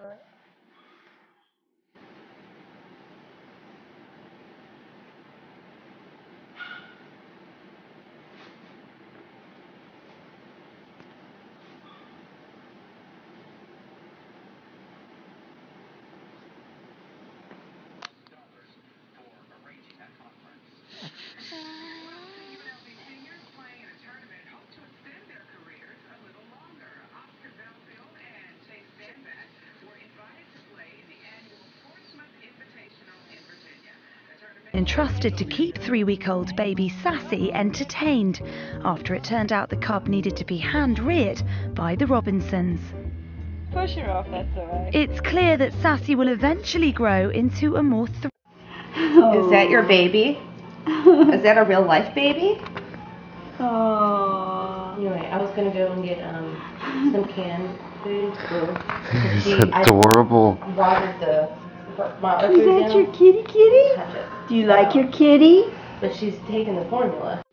All right. Entrusted to keep three week old baby Sassy entertained after it turned out the cub needed to be hand reared by the Robinsons. Push her off, that's alright. It's clear that Sassy will eventually grow into a more. Th- Is that your baby? Is that a real life baby? Oh. Anyway, I was gonna go and get um some canned food. So It's adorable. I watered the my Is that your kitty kitty? Do you like your kitty? But she's taking the formula.